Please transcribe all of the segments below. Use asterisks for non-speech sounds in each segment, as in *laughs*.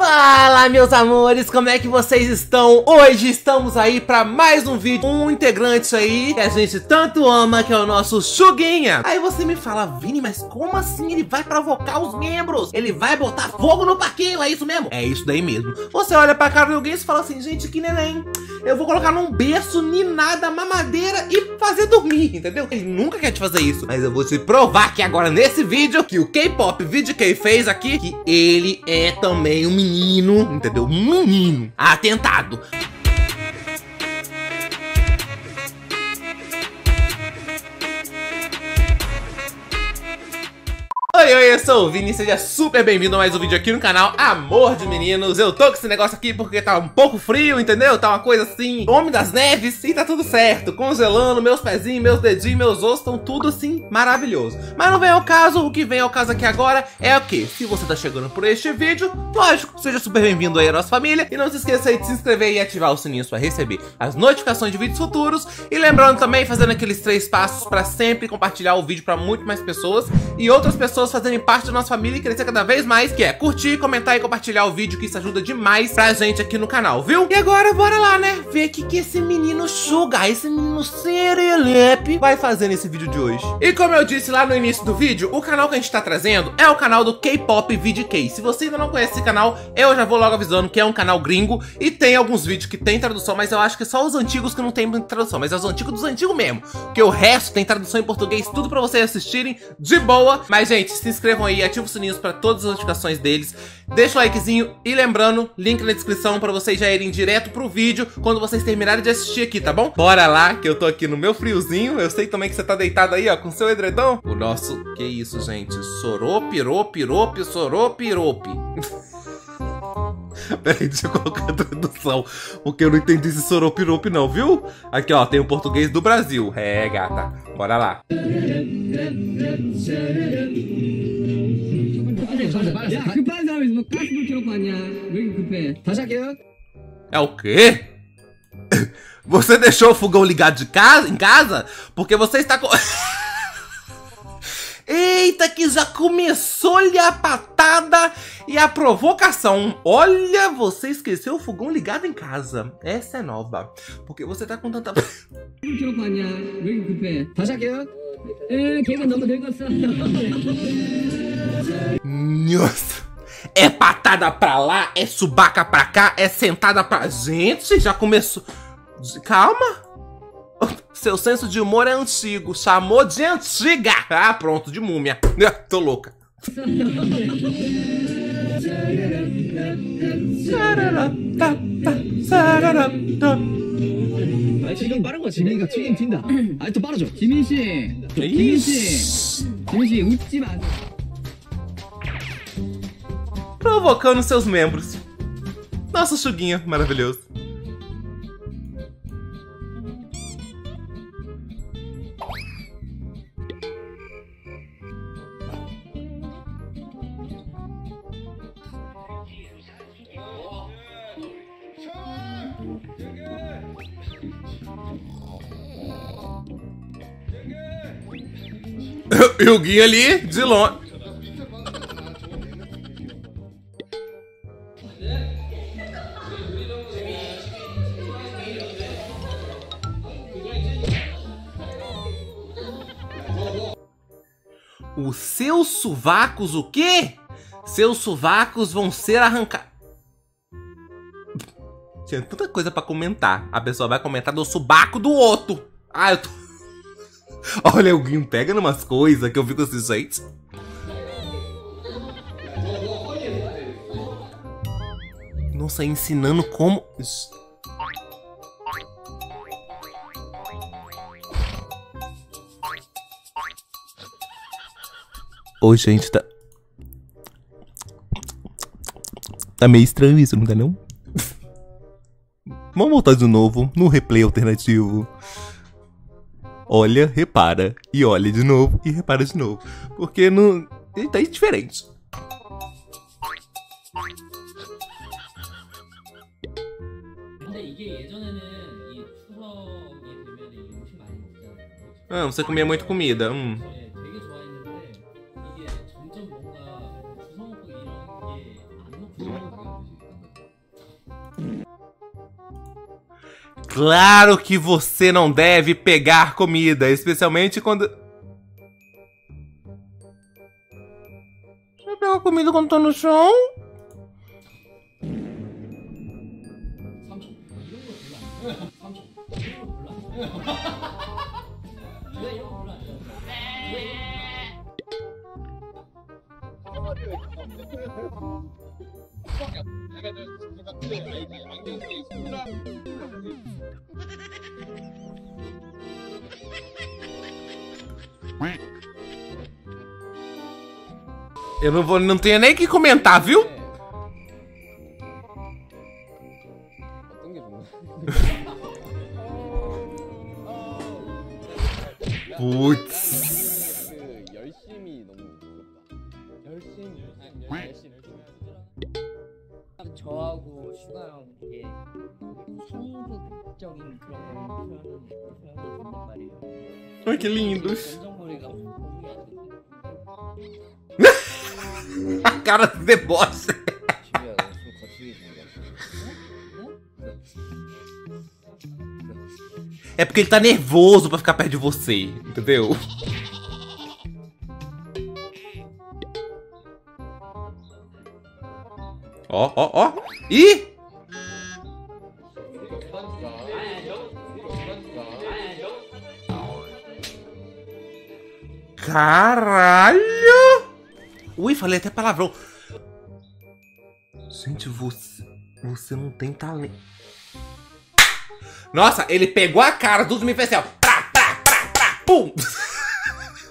啊！Meus amores, como é que vocês estão? Hoje estamos aí para mais um vídeo, um integrante aí que a gente tanto ama, que é o nosso Chuguinha Aí você me fala, Vini, mas como assim ele vai provocar os membros? Ele vai botar fogo no parquinho, é isso mesmo? É isso daí mesmo Você olha pra cara de alguém e fala assim, gente, que neném Eu vou colocar num berço, ninada, mamadeira e fazer dormir, *laughs* entendeu? Ele nunca quer te fazer isso Mas eu vou te provar aqui agora nesse vídeo que o K-Pop VDK fez aqui Que ele é também um menino entendeu? Menino atentado. Oi, oi, eu sou o Vini, seja super bem-vindo a mais um vídeo aqui no canal Amor de Meninos. Eu tô com esse negócio aqui porque tá um pouco frio, entendeu? Tá uma coisa assim, homem das neves e tá tudo certo. Congelando, meus pezinhos, meus dedinhos, meus ossos, estão tudo assim, maravilhoso. Mas não vem ao caso, o que vem ao caso aqui agora é o que? Se você tá chegando por este vídeo, lógico, seja super bem-vindo aí à nossa família. E não se esqueça aí de se inscrever e ativar o sininho para receber as notificações de vídeos futuros. E lembrando também, fazendo aqueles três passos para sempre compartilhar o vídeo para muito mais pessoas E outras pessoas fazerem parte da nossa família e crescer cada vez mais, que é curtir, comentar e compartilhar o vídeo, que isso ajuda demais pra gente aqui no canal, viu? E agora, bora lá, né? Ver o que, que esse menino Sugar, esse menino Serelepe vai fazer nesse vídeo de hoje. E como eu disse lá no início do vídeo, o canal que a gente tá trazendo é o canal do K-Pop VDK. Se você ainda não conhece esse canal, eu já vou logo avisando que é um canal gringo e tem alguns vídeos que tem tradução, mas eu acho que é só os antigos que não tem tradução, mas é os antigos dos antigos mesmo, que o resto tem tradução em português, tudo pra vocês assistirem de boa. Mas, gente, se inscrevam aí, ativem os sininhos para todas as notificações deles. Deixa o likezinho e lembrando, link na descrição para vocês já irem direto pro vídeo quando vocês terminarem de assistir aqui, tá bom? Bora lá, que eu tô aqui no meu friozinho. Eu sei também que você tá deitado aí, ó, com seu edredom. O nosso, que isso, gente? Soropiropiropi, soropiropi. *laughs* Peraí, deixa eu colocar a tradução, porque eu não entendi esse soropirope não, viu? Aqui, ó, tem o português do Brasil. É, gata. Bora lá. É o quê? *coughs* Você deixou o fogão ligado de casa, em casa? Porque você está com... *coughs* Eita, que já começou-lhe a patada e a provocação. Olha, você esqueceu o fogão ligado em casa. Essa é nova. Porque você tá com tanta... *laughs* *laughs* Nossa. É patada pra lá, é subaca pra cá, é sentada pra gente. Já começou. Calma. *laughs* Seu senso de humor é antigo. Chamou de antiga. Ah, pronto, de múmia. Tô louca. 지 Provocando seus membros. Nossa, Chuguinha, maravilhoso. *coughs* E o Gui ali, de longe. Sovacos, o quê? Seus sovacos vão ser arrancados. Tinha tanta coisa pra comentar. A pessoa vai comentar do subaco do outro. Ah, eu tô... *laughs* Olha, Guinho pega numas coisas que eu fico assim, gente. Nossa, ensinando como... Oi, gente, tá... Tá meio estranho isso, não tá não? *laughs* Vamos voltar de novo no replay alternativo olha, repara, e olha de novo, e repara de novo. Porque não. Ele tá diferente. Ah, você comia muito comida. Hum. Claro que você não deve pegar comida, especialmente quando. Você pega comida quando tá no chão? *laughs* Eu não vou, não tenho nem que comentar, viu? de alguém Ai, que lindos! *laughs* A cara do deboche! É porque ele tá nervoso pra ficar perto de você, entendeu? Ó, ó, ó. Ih! Caralho! Ui, falei até palavrão. Gente, você. Você não tem talento. Nossa, ele pegou a cara do Zumi e fez assim, ó. Prá, prá, prá, prá, pum!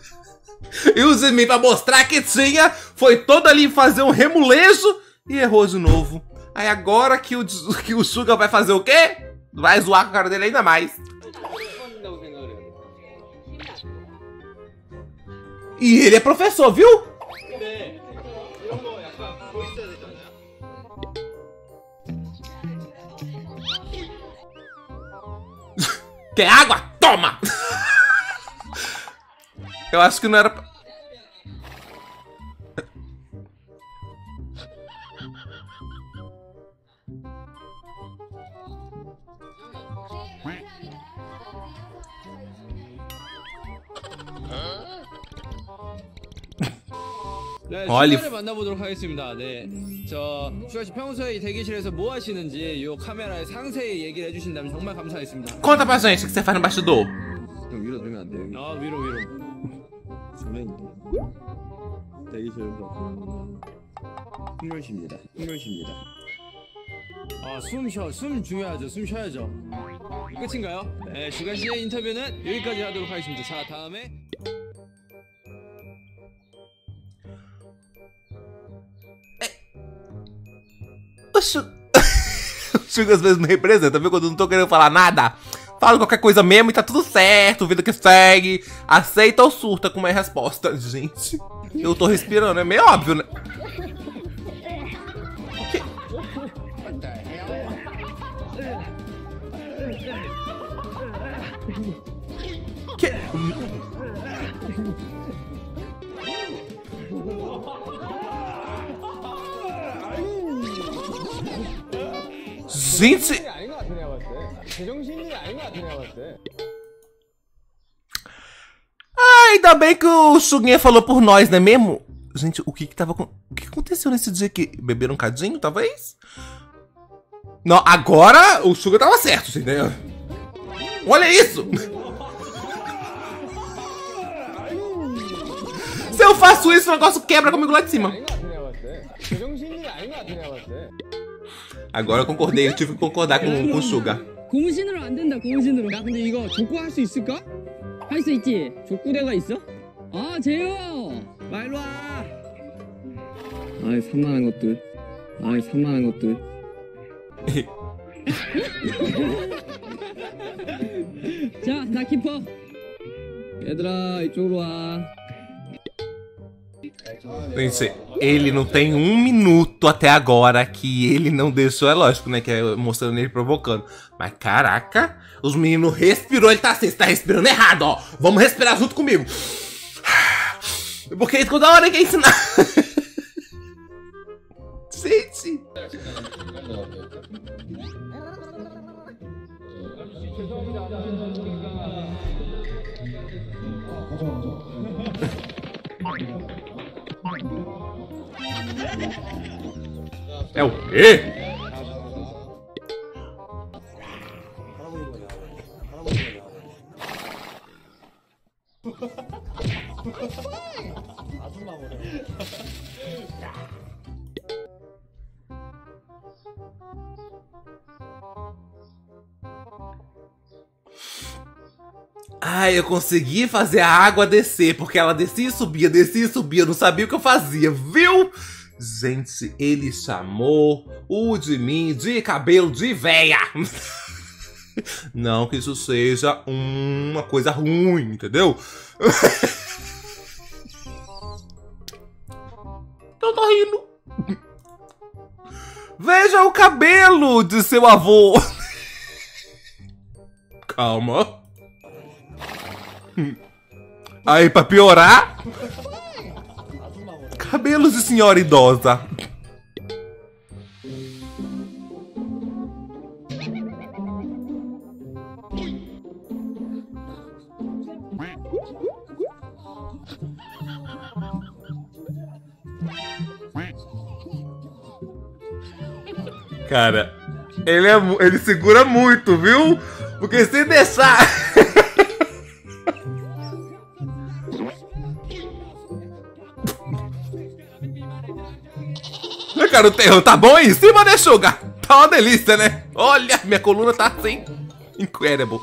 *laughs* e o Zumi, pra mostrar que tinha, foi todo ali fazer um remulejo e errou de novo. Aí agora que o, *laughs* que o Suga vai fazer o quê? Vai zoar com a cara dele ainda mais. E ele é professor, viu? *laughs* Quer água? Toma! *laughs* Eu acho que não era... 네, 슈가를 만나보도록 하겠습니다. 네, 저 슈가 씨 평소에 이 대기실에서 뭐 하시는지 요 카메라에 상세히 얘기를 해주신다면 정말 감사하겠습니다. Conta pra gente o que você faz no bastidor. 좀 위로 들면 안 돼요. 아 위로 위로. 저는 대기실에서 흥렬십니다. 흥렬십니다. 아 숨 쉬어, 숨 중요하죠. 숨 쉬어야죠. 끝인가요? 네, 슈가 씨의 인터뷰는 여기까지 하도록 하겠습니다. 자, 다음에. O Su- o Suga às vezes me representa, viu? Quando eu não tô querendo falar nada. Fala qualquer coisa mesmo e tá tudo certo, vida que segue. Aceita ou surta com minha resposta. *laughs* Gente, eu tô respirando, é meio óbvio, né? Que- Que... 20. Ah, ainda bem que o Suguinha falou por nós, não é mesmo? Gente, o que que tava com... O que aconteceu nesse dia aqui? Beberam um cadinho, talvez? Não, agora o Suga tava certo, entendeu? Olha isso! Se eu faço isso, o negócio quebra comigo lá de cima. Agora eu concordei, eu tive que concordar com, com o Suga. 고무신으로 안 된다 고무신으로. 야 근데 이거 족구 할 수 있을까? 할 수 있지? 족구대가 있어? 아 재호! 와 일로 와! 아이 산만한 것들. 아이 산만한 것들. *laughs* 자나 키퍼 얘들아 이쪽으로 와. Gente, ele não tem um minuto até agora que ele não deixou. É lógico, né? Que é mostrando ele provocando. Mas caraca, os meninos respirou. Ele tá assim, você tá respirando errado, ó. Vamos respirar junto comigo. Porque toda hora quer ensinar. *laughs* Gente. *laughs* É o quê? Ai, eu consegui fazer a água descer, porque ela descia e subia, descia e subia, não sabia o que eu fazia, viu? Gente, ele chamou o de mim de cabelo de véia. *laughs* Não que isso seja uma coisa ruim, entendeu? *laughs* Eu tô rindo. Veja o cabelo de seu avô. *laughs* Calma. *laughs* Aí, pra piorar, cabelos de senhora idosa. Cara, ele, é, ele segura muito, viu? Porque se deixar. *laughs* garoteiro, tá bom aí em cima, né, Sugar? Tá uma delícia, né? Olha, minha coluna tá assim. Incredible.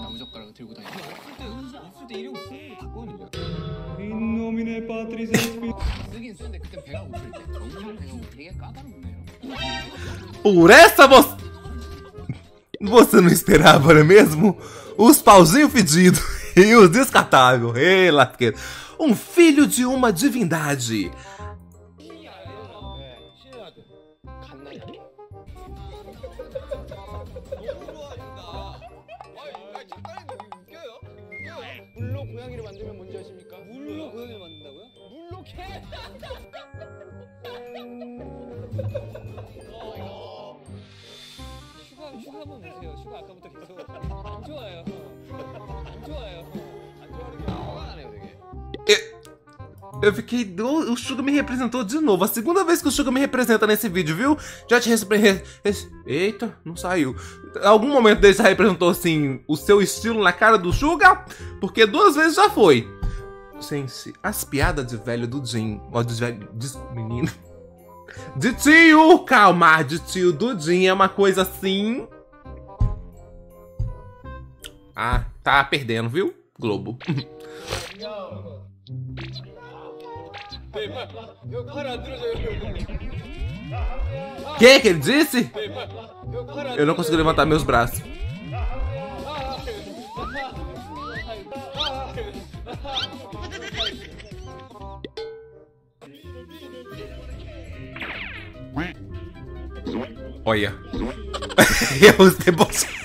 나무젓가락을 들고 다니고 이놈이네 파트리스 쓰긴 쓰는데 그때 배가 고플 때 정말 배가 되게 까다롭네요 Por essa você. Você não esperava, não é mesmo? Os pauzinhos fedidos *laughs* e os descartáveis. Ei, lasqueiro. Um filho de uma divindade. *laughs* 물로 고양이를 만들면 뭔지 아십니까? 물로 고양이를 만든다고요? 물로 개! *laughs* 한번 보세요. 슈가 아까부터 계속 안 좋아요. 안 좋아요. 안 좋아하는 게 화가 나네요 되게 Eu fiquei. O o Suga me representou de novo. A segunda vez que o Suga me representa nesse vídeo, viu? Já te representou. Eita, não saiu. Algum momento dele já representou assim o seu estilo na cara do Suga? Porque duas vezes já foi. Gente, as piadas de velho do Jim. Ó, de velho. De menino. De tio! Calma, de tio do Jim é uma coisa assim. Ah, tá perdendo, viu? Globo. que que ele disse? Eu não consigo levantar meus braços. Olha. *laughs* Eu os debochados.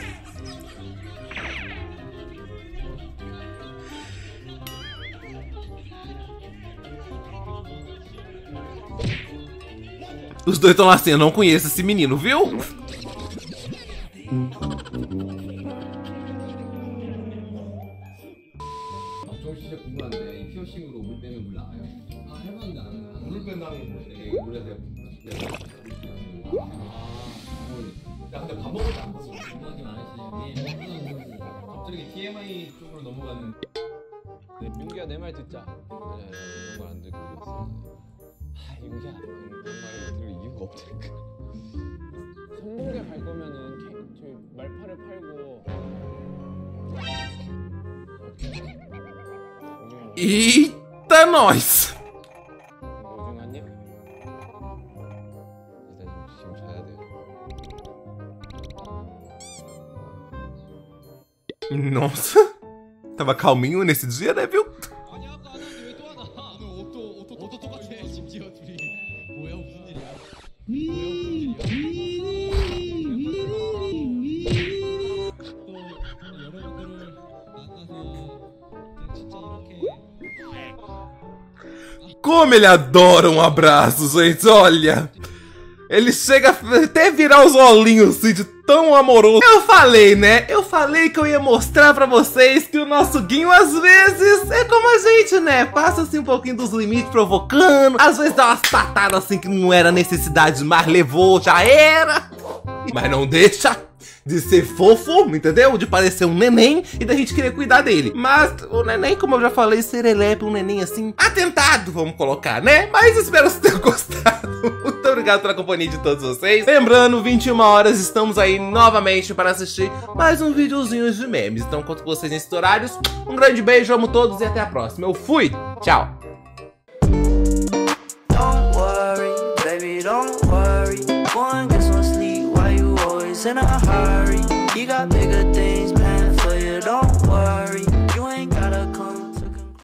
갑자기 TMI 쪽으로 넘어가는 윤기야 내 말 듣자 네, 이런 걸 안 듣고 있어 아 윤기야 이런 말을 들을 이유가 없다니까 성공에 갈 거면은 개, 저희 말파를 팔고 Eita, nós! 오징어 한 입? 일단 좀 지금 자야 돼요. Nossa! Tava calminho nesse dia, né, viu? Como ele adora um abraço, gente, olha. Ele chega até virar os olhinhos, assim, de tão amoroso. Eu falei, né? Eu falei que eu ia mostrar pra vocês que o nosso Guinho, às vezes, é como a gente, né? Passa, assim, um pouquinho dos limites, provocando. Às vezes dá umas patadas, assim, que não era necessidade, mas levou, já era. Mas não deixa de ser fofo, entendeu? De parecer um neném e da gente querer cuidar dele. Mas o neném, como eu já falei, serelepe, um neném assim, atentado, vamos colocar, né? Mas espero que vocês tenham *laughs* gostado. Muito obrigado pela companhia de todos vocês. Lembrando, 21 horas, estamos aí novamente para assistir mais um videozinho de memes. Então, conto com vocês nesses horários. Um grande beijo, amo todos e até a próxima. Eu fui, tchau. In a hurry. You got bigger